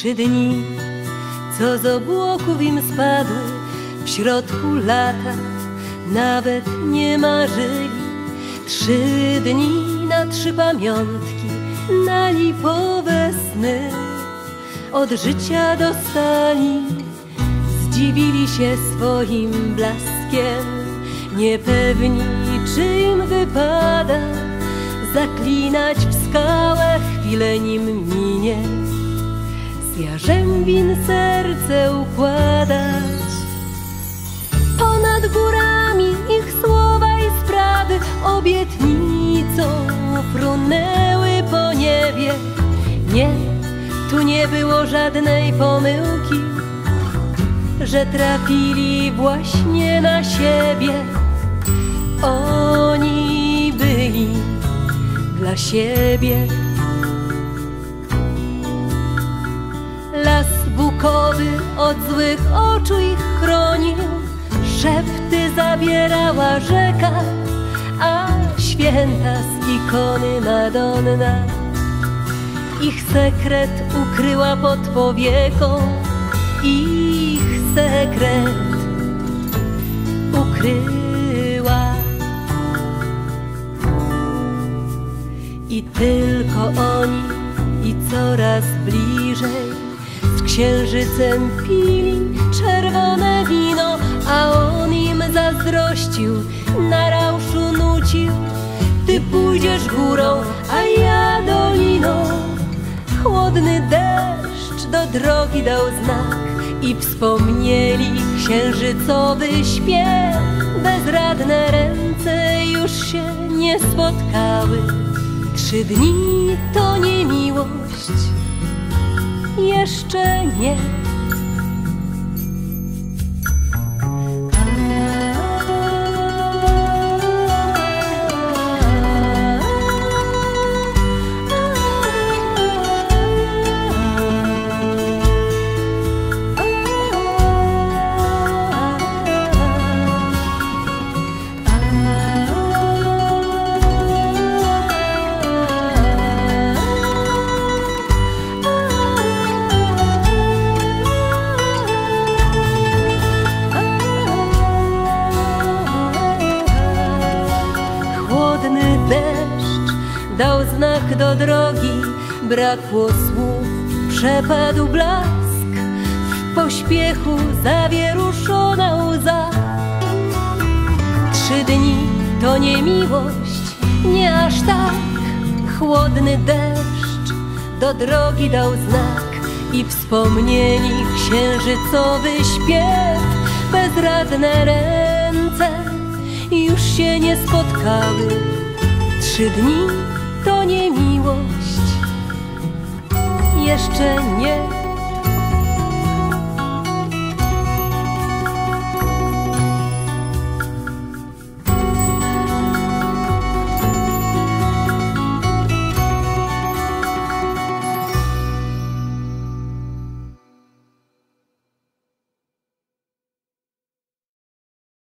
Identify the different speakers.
Speaker 1: Trzy dni, co z obłoków im spadły w środku lata, nawet nie marzyli. Trzy dni na trzy pamiątki, na lipowe sny od życia dostali. Zdziwili się swoim blaskiem, niepewni czy im wypada zaklinać w skałę chwilę nim minie, jarzębin serce układać. Ponad górami ich słowa i sprawy obietnicą frunęły po niebie. Nie, tu nie było żadnej pomyłki, że trafili właśnie na siebie. Oni byli dla siebie. Bukowy od złych oczu ich chronił, szepty zabierała rzeka, a święta z ikony Madonna ich sekret ukryła pod powieką, ich sekret ukryła. I tylko oni i coraz bliżej księżycem pili czerwone wino, a on im zazdrościł, na rauszu nucił. Ty pójdziesz górą, a ja doliną. Chłodny deszcz do drogi dał znak i wspomnieli księżycowy śpiew. Bezradne ręce już się nie spotkały. Trzy dni to nie miłość, jeszcze nie. Deszcz dał znak do drogi, brakło słów, przepadł blask, w pośpiechu zawieruszona łza. Trzy dni to nie miłość, nie aż tak, chłodny deszcz do drogi dał znak i wspomnieli księżycowy śpiew, bezradne ręce już się nie spotkały. Trzy dni to nie miłość, jeszcze nie